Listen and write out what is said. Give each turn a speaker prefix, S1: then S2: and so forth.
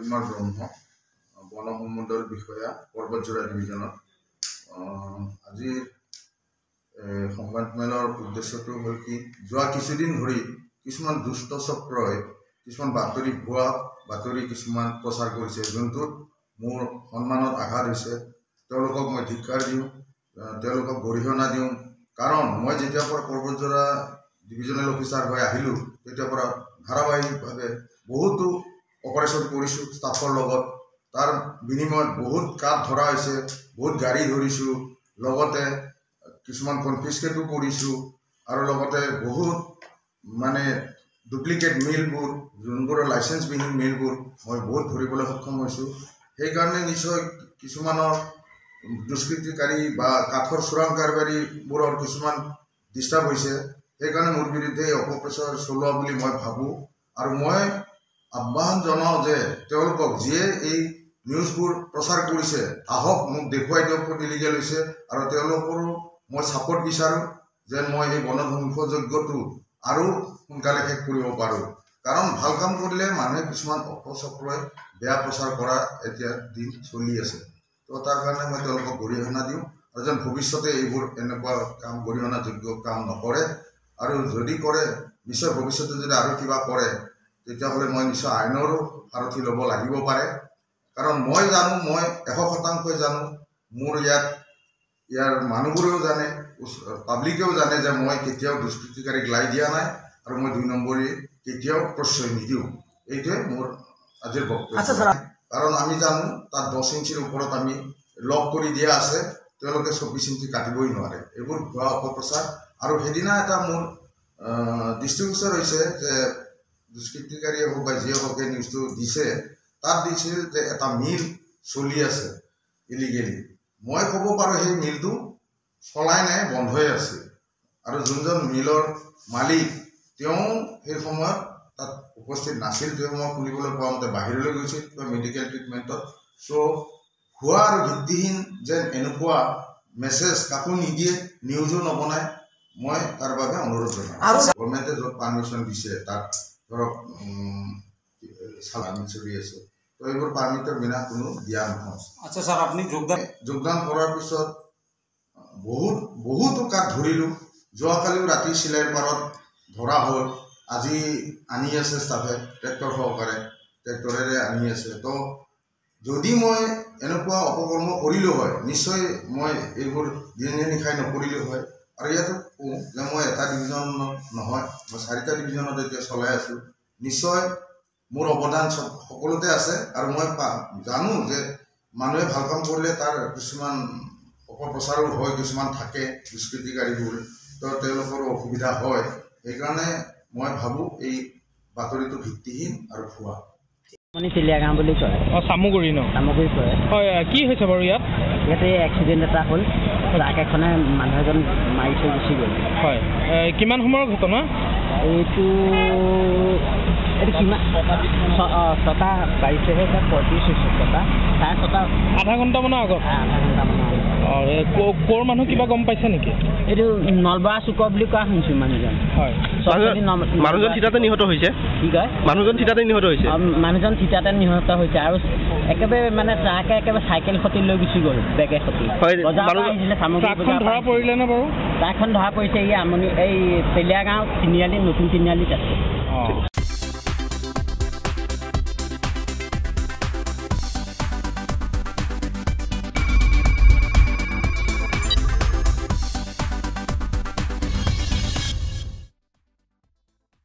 S1: কুমাৰ ব্ৰহ্ম বন সম্বন্ধৰ বিষয়া পৰ্বতজোৰা ডিভিজনত আজিৰ সংবাদমেলৰ উদ্দেশ্যটো হ'ল কি যোৱা কিছুদিন ধৰি কিছুমান দুষ্ট চক্ৰই কিছুমান বাতৰি ভুৱা বাতৰি কিছুমান প্ৰচাৰ কৰিছে যোনটোত মোৰ সন্মানত আঘাত হৈছে। তেওঁলোকক মই ধিক্কাৰ দিওঁ তেওঁলোকক গৰিহণা দিওঁ। কাৰণ মই যেতিয়াৰ পৰা পৰ্বতজোৰা ডিভিজনেল অফিচাৰ হৈ আহিলোঁ তেতিয়াৰ পৰা ধাৰাবাহিকভাৱে বহুতো অপাৰেশ্যন কৰিছোঁ ষ্টাফৰ লগত। তাৰ বিনিময়ত বহুত কাঠ ধৰা হৈছে বহুত গাড়ী ধৰিছোঁ লগতে কিছুমান কনফিচকেটো কৰিছোঁ আৰু লগতে বহুত মানে ডুপ্লিকেট মিলবোৰ যোনবোৰৰ লাইচেঞ্চবিহীন মিলবোৰ মই বহুত ধৰিবলৈ সক্ষম হৈছোঁ। সেইকাৰণে নিশ্চয় কিছুমানৰ দুষ্কৃতিকাৰী বা কাঠৰ চোৰাং কাৰবাৰীবোৰৰ কিছুমান ডিষ্টাৰ্ব হৈছে। সেইকাৰণে মোৰ বিৰুদ্ধে এই অপপ্ৰচাৰ চলোৱা বুলি মই ভাবোঁ। আৰু মই আহ্বান জনাওঁ যে তেওঁলোকক যিয়ে এই নিউজবোৰ প্ৰচাৰ কৰিছে আহক মোক দেখুৱাই দিয়ক ক'ত ইলিগেল হৈছে আৰু তেওঁলোকৰো মই ছাপৰ্ট বিচাৰোঁ যেন মই এই বনধ্বংসযজ্ঞটো আৰু সোনকালে শেষ কৰিব পাৰোঁ। কাৰণ ভাল কাম কৰিলে মানুহে কিছুমান অপচক্ৰই বেয়া প্ৰচাৰ কৰা এতিয়া দিন চলি আছে। তো তাৰ কাৰণে মই তেওঁলোকক গৰিহণা দিওঁ আৰু যেন ভৱিষ্যতে এইবোৰ এনেকুৱা কাম গৰিহণাযোগ্য কাম নকৰে আৰু যদি কৰে নিশ্চয় ভৱিষ্যতে যদি আৰু কিবা কৰে তেতিয়াহ'লে মই নিশ্চয় আইনৰো সাৰথি ল'ব লাগিব পাৰে। কাৰণ মই জানো মই এশ শতাংশই জানো মোৰ ইয়াত ইয়াৰ মানুহবোৰেও জানে পাব্লিকেও জানে যে মই কেতিয়াও দুষ্কৃতিকাৰীক লাই দিয়া নাই আৰু মই দুই নম্বৰী কেতিয়াও প্ৰশ্ৰয় নিদিওঁ। এইটোৱে মোৰ আজিৰ বক্তব্য। কাৰণ আমি জানো তাত দহ ইঞ্চিৰ ওপৰত আমি লক কৰি দিয়া আছে তেওঁলোকে চৌবিছ ইঞ্চি কাটিবই নোৱাৰে। এইবোৰ ভুৱা অপপ্ৰচাৰ। আৰু সেইদিনা এটা মোৰ দৃষ্টিগোচৰ হৈছে যে দুষ্কৃতিকাৰীয়ে হওক বা যিয়ে হওক এই নিউজটো দিছে তাত দিছিল যে এটা মিল চলি আছে ইলিগেলি মই ক'ব পাৰোঁ সেই মিলটো চলাই নাই বন্ধই আছে। আৰু যোনজন মিলৰ মালিক তেওঁ সেই সময়ত তাত উপস্থিত নাছিল তেওঁ মই শুনিবলৈ পোৱা মতে বাহিৰলৈ গৈছিল কিবা মেডিকেল ট্ৰিটমেণ্টত চ' ভুৱা আৰু ভিত্তিহীন যেন এনেকুৱা মেছেজ কাকো নিদিয়ে নিউজো নবনায় মই তাৰ বাবে অনুৰোধ জনাওঁ। গভৰ্ণমেণ্টে য'ত পাৰ্মিশ্যন দিছে তাত ধৰক চালানি চলি আছে। তো এইবোৰ পাৰ্মিটৰ বিনা কোনো দিয়া নহয়।
S2: আচ্ছা ছাৰ আপুনি যোগদান
S1: যোগদান কৰাৰ পিছত বহুত বহুতো কাঠ ধৰিলোঁ। যোৱাকালিও ৰাতি চিলাইৰ পাৰত ধৰা হ'ল। আজি আনি আছে ষ্টাফে ট্ৰেক্টৰ সহকাৰে। ট্ৰেক্টৰেৰে আনি আছে। তো যদি মই এনেকুৱা অপকৰ্ম কৰিলোঁ হয় নিশ্চয় মই এইবোৰ দিনে নিশাই নকৰিলোঁ হয়। আৰু ইয়াতো কওঁ যে মই এটা ডিভিজনত নহয় মই চাৰিটা ডিভিজনত এতিয়া চলাই আছোঁ। নিশ্চয় মোৰ অৱদান চব সকলোতে আছে আৰু মই জানো যে মানুহে ভাল কাম কৰিলে তাৰ কিছুমান অপপ্ৰচাৰো হয় কিছুমান থাকে দুষ্কৃতিকাৰীবোৰ তো তেওঁলোকৰো অসুবিধা হয়। সেইকাৰণে মই ভাবোঁ এই বাতৰিটো ভিত্তিহীন আৰু ভুৱা।
S3: মানে চিলিয়াগাঁও বুলি কয়।
S4: অঁ চামুগুৰি ন?
S3: চামগুৰি কয়।
S4: হয় কি হৈছে বাৰু ইয়াত?
S3: ইয়াতে এক্সিডেণ্ট এটা হ'ল। ট্ৰাক এখনে মানুহ এজন মাৰি থৈ গুচি গ'ল।
S4: হয়। কিমান সময়ৰ ঘটনা?
S3: এইটো এইটো কিমান ছ- অঁ, ছটা বাঢ়িছেহে এতিয়া পঁয়ত্ৰিছ হৈছে ছটা চাৰে ছটা
S4: আধা ঘণ্টামানৰ আগত
S3: আধা ঘণ্টামানৰ
S4: ক'ৰ মানুহ কিবা গম পাইছে নেকি
S3: এইটো নলবৰা চুকৰ বুলি কোৱা শুনিছোঁ মানুহজন
S4: হয়
S5: মানুহজন থিতাতে নিহত হৈছে
S3: কি কয়
S5: মানুহজন থিতাতে নিহত হৈছে
S3: মানুহজন থিতাতে নিহত হৈছে আৰু একেবাৰে মানে ট্ৰাকে একেবাৰে চাইকেল সতি লৈ গুচি গ'ল বেগে সতি
S4: ট্ৰাকখন ধৰা পৰিলে নে বাৰু?
S3: ট্ৰাকখন ধৰা পৰিছে এই আমনি এই তেলীয়াগাঁও তিনিআলি নতুন তিনিআলিত আছে